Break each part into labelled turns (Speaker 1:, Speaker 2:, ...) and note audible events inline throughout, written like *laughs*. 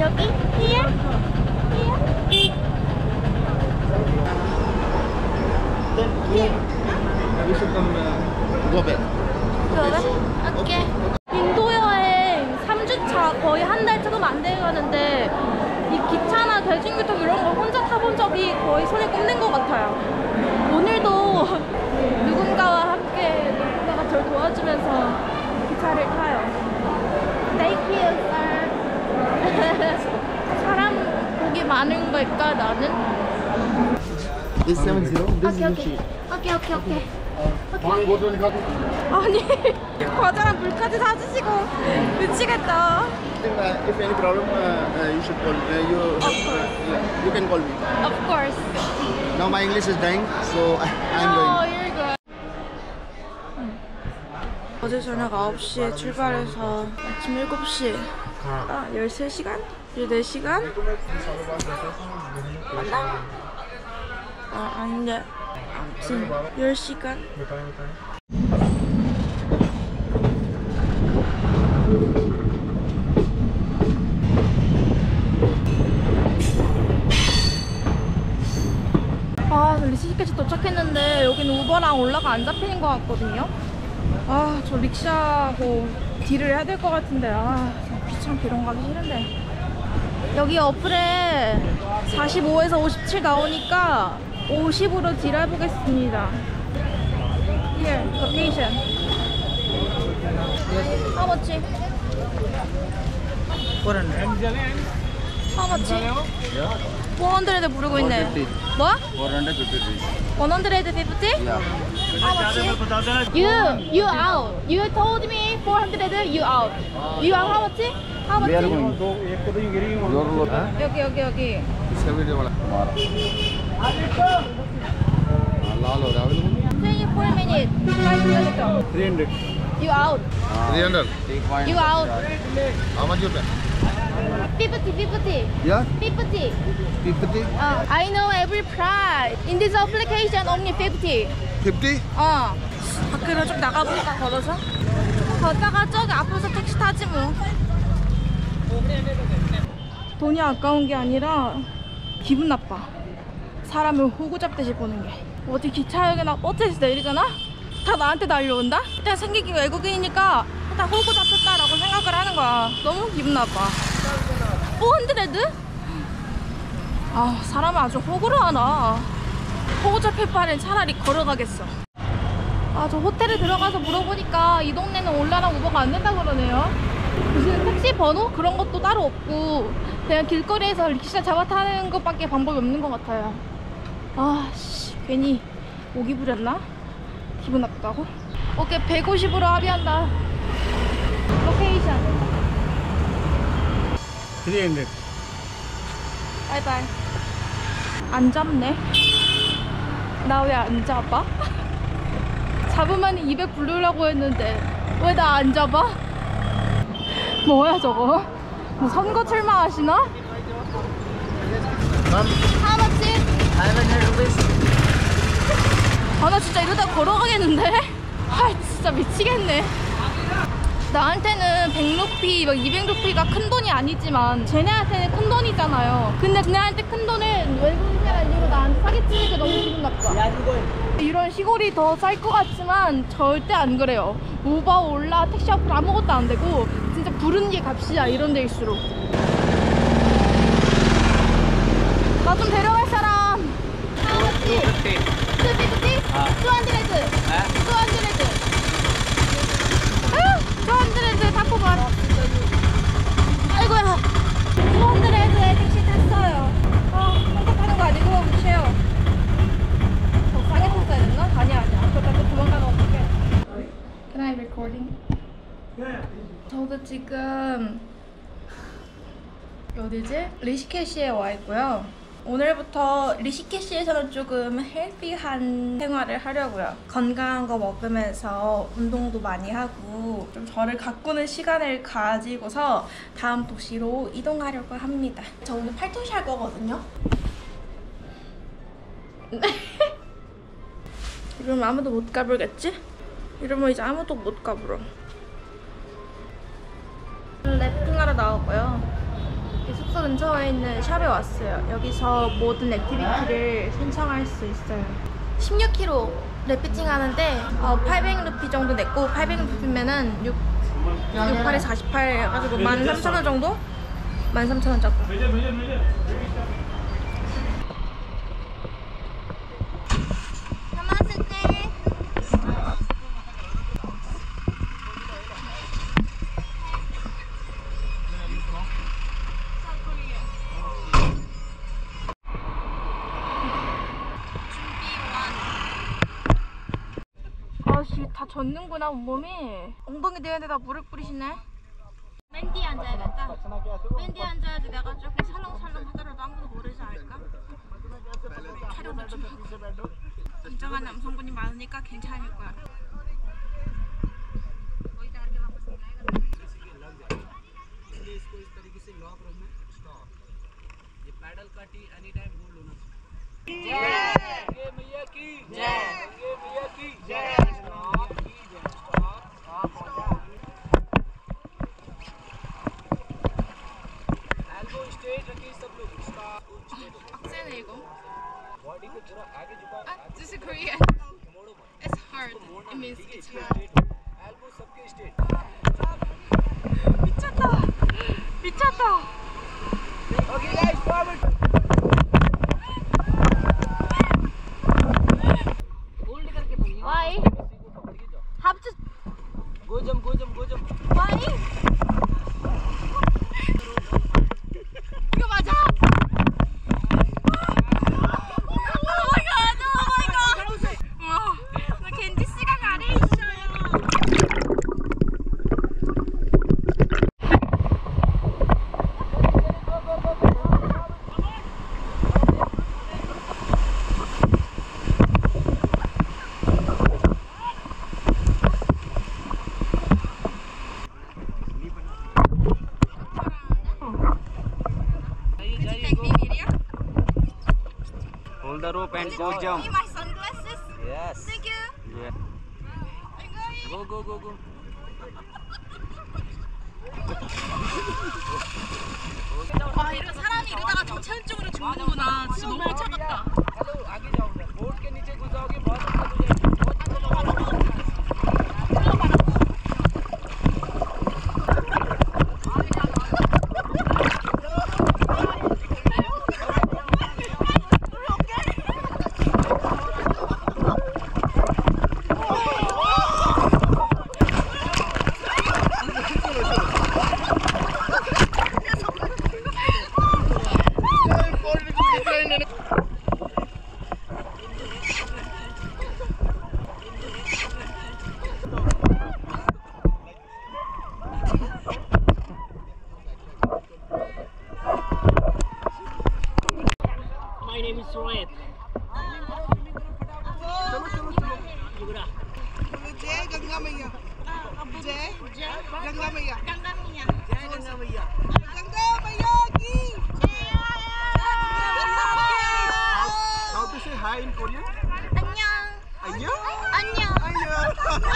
Speaker 1: 여기? Here? Here?
Speaker 2: We should come uh, go back.
Speaker 1: 그래? 오케이. 인도 여행 3주차 거의 한 달 조금 안 돼가는데 이 기차나 대중교통 이런 걸 혼자 타본 적이 거의 손에 꼽는 것 같아요. 오늘도 *laughs* 누군가와 함께 누군가가 저를 도와주면서 기차를 타요. Thank you, sir. 사람 복이 많은 걸까 나는?
Speaker 2: This seven zero. This
Speaker 1: 오케이
Speaker 2: is
Speaker 1: 오케이 오케이 오케이 오케이. 아니 과자랑 물까지 사주시고 미치겠다.
Speaker 2: Uh, if any problem, uh, uh, you should call. Uh, you, uh, yeah, you can call me.
Speaker 1: Of course.
Speaker 2: Now my English is dying, so I, I'm
Speaker 1: Oh,
Speaker 2: going.
Speaker 1: you're good. 어제 저녁 9시에 출발해서 아침 7시 아 13시간? 14시간? 맞나? 아 아닌데 아무튼 10시간? 아, 리시까지 도착했는데 여기는 우버랑 올라가 안 잡히는 것 같거든요. 아, 저 릭샤하고 딜을 해야 될 것 같은데 아, 이런 거 하기 싫은데. 여기 어플에 45에서 57 나오니까 50으로 딜 해보겠습니다. Here, location. How much? 400. How much? 400에 부르고 있네.
Speaker 2: 450.
Speaker 1: 뭐?
Speaker 2: 450 rupees.
Speaker 1: 150?
Speaker 2: Yeah.
Speaker 1: You, you out. You told me 400, you out. You out how much? How much?
Speaker 2: Where are you going? Your road. Huh?
Speaker 1: 여기, 여기, 여기.
Speaker 2: Lal or available?
Speaker 1: 24 minutes. 5 kilometer.
Speaker 2: 300.
Speaker 1: You out.
Speaker 2: 300.
Speaker 1: You out.
Speaker 2: How much you pay?
Speaker 1: 50, 50.
Speaker 2: Yeah.
Speaker 1: 50.
Speaker 2: 50.
Speaker 1: Uh, I know every price. In this application, only 50.
Speaker 2: 50?
Speaker 1: 어. 밖으로 좀 나가볼까, 걸어서? 걷다가 저기 앞에서 택시 타지 뭐. 돈이 아까운 게 아니라 기분 나빠. 사람을 호구 잡듯이 보는 게. 어디 기차역이나 버스에서 내리잖아? 다 나한테 달려온다? 일단 생기긴 외국인이니까 일단 호구 잡혔다라고 생각을 하는 거야. 너무 기분 나빠. 400? 아, 사람을 아주 호구를 하나. 호구 잡힐 바엔 차라리 걸어가겠어. 아, 저 호텔에 들어가서 물어보니까 이 동네는 올라랑 우버가 안 된다 그러네요. 무슨 택시 번호 그런 것도 따로 없고 그냥 길거리에서 릭샤 잡아 타는 것밖에 방법이 없는 것 같아요. 아, 씨, 괜히 오기 부렸나? 기분 나쁘다고? 오케이, 150으로 합의한다. location.
Speaker 2: 300.
Speaker 1: 바이바이. 안 잡네. 나 왜 안 잡아? *laughs* 잡으면 200 부르려고 했는데 왜 나 안 잡아? 뭐야 저거? 뭐 선거 출마하시나? 하나씩?
Speaker 2: 500 rupees.
Speaker 1: 아나 진짜 이러다 걸어가겠는데? 아 진짜 미치겠네 나한테는 100루피, 막 200루피가 큰 돈이 아니지만 쟤네한테는 큰 돈이잖아요 근데 쟤네한테 큰 돈을 외국인이라는 이유로 나한테 사기치니까 너무 기분 나빠 이런 시골이 더 쌀 것 같지만 절대 안 그래요 우버, 올라, 택시 어플 아무것도 안 되고 부르는 게 값이야 이런 데일수록. 나 좀 데려갈 사람. 하나씩 250? 200? 200? 200 타코만 아이고야 200에 택시 탔어요 아 혼자 타는 거 아니고 쉐어 더 싸게 탔어야 됐나? 아니야 아니야 그러다 또 도망가면 어떡해 Can I recording? 저도 지금 어디지? 리시케시에 와 있고요. 오늘부터 리시케시에서는 조금 헬피한 생활을 하려고요. 건강한 거 먹으면서 운동도 많이 하고 좀 저를 가꾸는 시간을 가지고서 다음 도시로 이동하려고 합니다. 저 오늘 팔토시 할 거거든요. *laughs* 이러면 아무도 못 가불겠지? 이러면 이제 아무도 못 가불어. 래프팅하러 나왔고요. 숙소 근처에 있는 샵에 왔어요. 여기서 모든 액티비티를 신청할 수 있어요. 16km 래프팅 하는데 어, 800루피 정도 냈고 800루피면은 6, 68에 48 해가지고 13,000원 정도? 13,000원 잡고 가만있을 때 아씨 다 젖는구나 온몸이 엉덩이 대는데다 물을 뿌리시네 맨디 앉아야겠다 맨디 앉아야지 내가 조금 살랑살랑 하더라도 아무도 모르지 않을까? 촬영도 좀 하고 인정한 남성분이 많으니까 괜찮을 거야
Speaker 3: इसको इस तरीके से लॉक रखना स्टॉप ये पैडल का T any time hold होना चाहिए जय मैया की जय मैया की जय स्टॉप की जय
Speaker 1: 빡세네 이거. 아, this is Korean. It's hard. It means it's hard. 미쳤다. 미쳤다. Okay
Speaker 3: guys, forward.
Speaker 1: take me video?
Speaker 3: Hold the rope
Speaker 1: and
Speaker 3: go
Speaker 1: jump. my sunglasses?
Speaker 3: Yes.
Speaker 1: Thank you. Yeah. I'm going.
Speaker 3: Go, go, go, go.
Speaker 1: 와 이런 사람이 이러다가 저체온 쪽으로 죽는구나 진짜 너무 차갑다
Speaker 3: My name is Rohit. युवरा
Speaker 4: जय गंगा मैया जय गंगा मैया
Speaker 3: जय गंगा मैया
Speaker 4: गंगा मैया की
Speaker 2: How to say hi in Korean?
Speaker 1: 안녕.
Speaker 2: Anya?
Speaker 1: 안녕.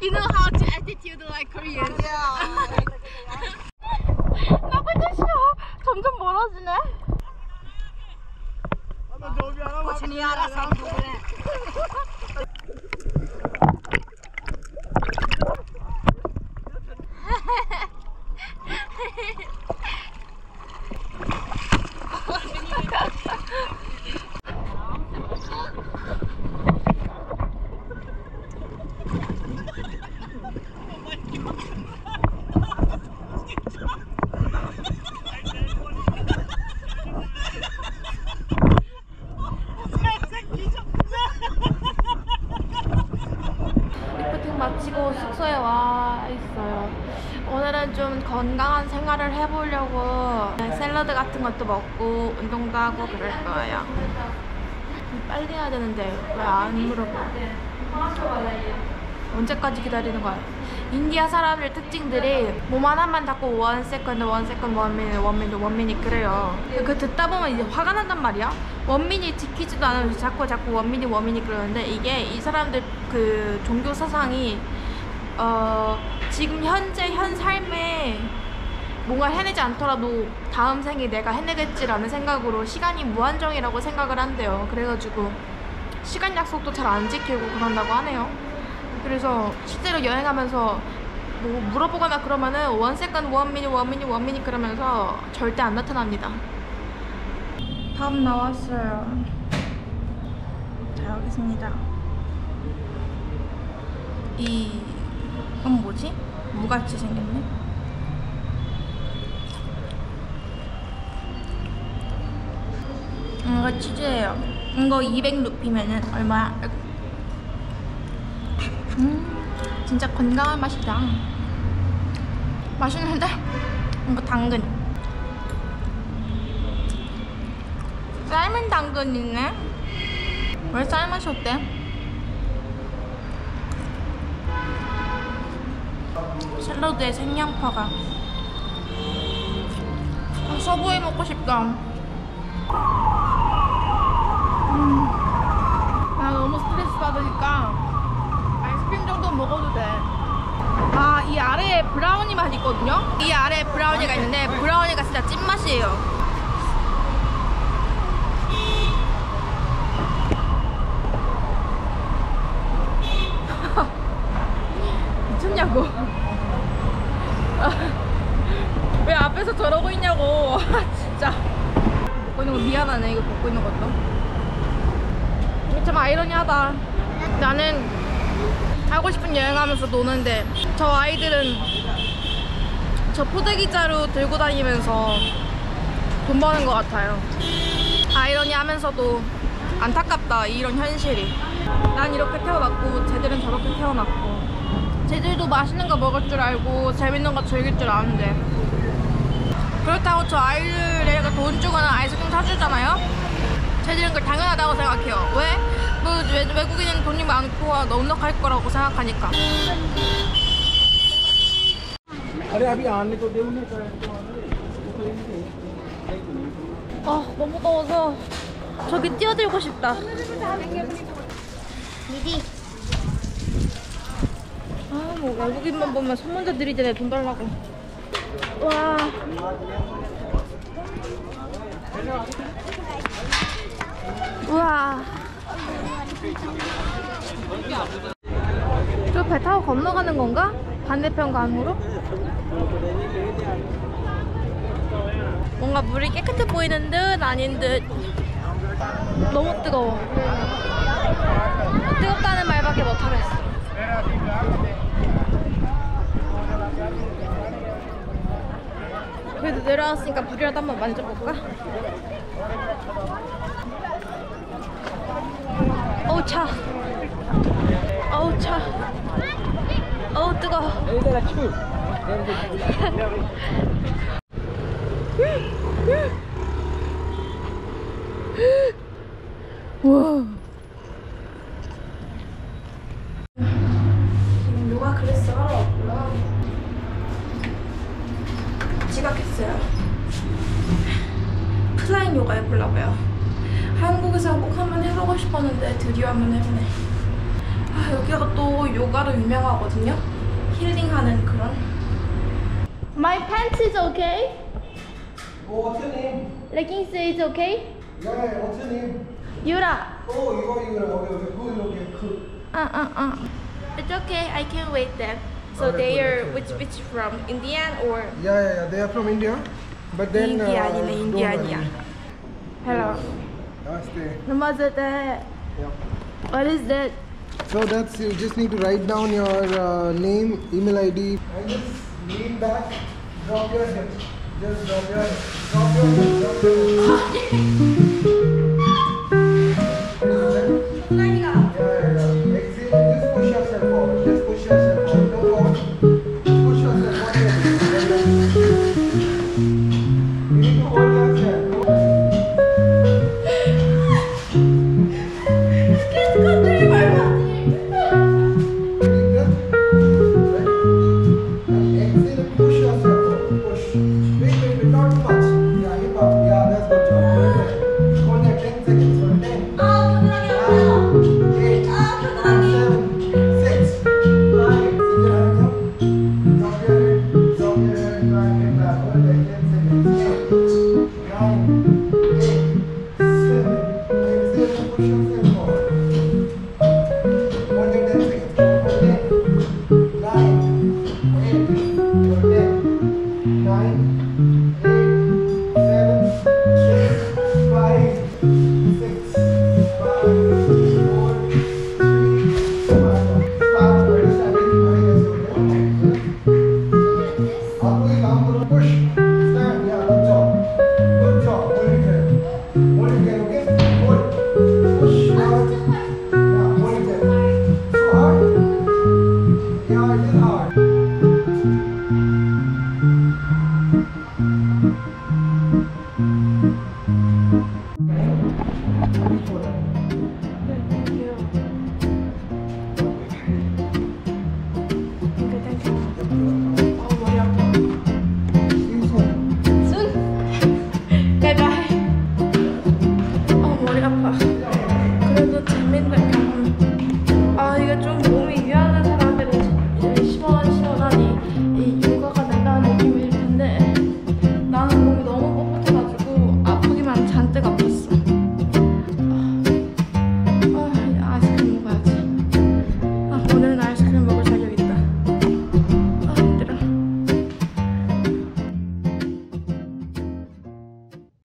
Speaker 1: you know how to attitude like Korean. 나 건강한 생활을 해보려고 샐러드 같은 것도 먹고 운동도 하고 그럴 거예요. 빨리 해야 되는데 왜 안 물어봐? 언제까지 기다리는 거야? 인디아 사람들 특징들이 뭐 하나만 자꾸 one second one second one minute one minute one minute 그래요 그 듣다 보면 이제 화가 난단 말이야 one minute 지키지도 않으면서 자꾸 자꾸 one minute one minute 그러는데 이게 이 사람들 그 종교 사상이 어, 지금 현재 현 삶에 뭔가 해내지 않더라도 다음 생에 내가 해내겠지라는 생각으로 시간이 무한정이라고 생각을 한대요. 그래가지고 시간 약속도 잘 안 지키고 그런다고 하네요. 그래서 실제로 여행하면서 뭐 물어보거나 그러면은 one second one minute one minute one minute 그러면서 절대 안 나타납니다. 밥 나왔어요. 자 여기 있습니다. 이 이건 뭐지? 무같이 생겼네. 음, 이거 치즈예요. 이거 200루피면은 얼마야? 음, 진짜 건강한 맛이다. 맛있는데? 이거 당근. 삶은 당근이네? 왜 삶으셨대? 샐러드에 생양파가. 아, 서브웨이 먹고 싶다. 나 너무 스트레스 받으니까 아이스크림 정도 먹어도 돼. 아, 이 아래에 브라우니 맛 있거든요? 이 아래에 브라우니가 있는데 브라우니가 진짜 찐맛이에요. 미쳤냐고. 아, 왜 앞에서 저러고 있냐고. 아, 진짜. 먹고 있는 거 미안하네, 이거 먹고 있는 것도. 이게 참 아이러니하다. 나는 하고 싶은 여행하면서 노는데 저 아이들은 저 포대기 자루 들고 다니면서 돈 버는 것 같아요. 아이러니하면서도 안타깝다 이런 현실이. 난 이렇게 태어났고 쟤들은 저렇게 태어났고 쟤들도 맛있는 거 먹을 줄 알고 재밌는 거 즐길 줄 아는데 그렇다고 저 아이들에게 돈 주거나 아이스크림 사주잖아요? 쟤들은 그걸 당연하다고 생각해요. 왜? 뭐 외, 외국인은 돈이 많고 넉넉할 거라고 생각하니까. 아 너무 더워서 저기 뛰어들고 싶다. 미디. 아뭐 외국인만 보면 손문제 들이대네 돈 달라고. 와. 우와. 저 배 타고 건너가는 건가? 반대편 강으로? 뭔가 물이 깨끗해 보이는 듯 아닌 듯 너무 뜨거워 뜨겁다는 말밖에 못하겠어 그래도 내려왔으니까 물이라도 한번 만져볼까? 어우 차. 어우 차. 어우 뜨거워. 우와 지금 요가 클래스 하러 왔구나 지각했어요? flying 요가 해보려고요 한국에서 꼭 한번 해보고 싶었는데 드디어 한번 해보네 아 여기가 또 요가로 유명하거든요 힐링하는 그런 My pants is okay?
Speaker 5: Oh, what's your name?
Speaker 1: Leggings is okay?
Speaker 5: Yeah, what's your name?
Speaker 1: 유라
Speaker 5: Oh, you are, you are, okay, okay, cool, okay, cool.
Speaker 1: Uh-uh-uh. It's okay, I can wait them. So
Speaker 5: Alright,
Speaker 1: they are which which from Indian or
Speaker 5: Yeah, yeah, yeah, they are from India. But then,
Speaker 1: India
Speaker 5: uh,
Speaker 1: India. 아니야. Hello.
Speaker 5: Namaste.
Speaker 1: What's that? What is that?
Speaker 5: So that's, you just need to write down your uh, name, email ID, and just lean back, drop your head. Just drop your head. Drop your head, drop your head. *laughs*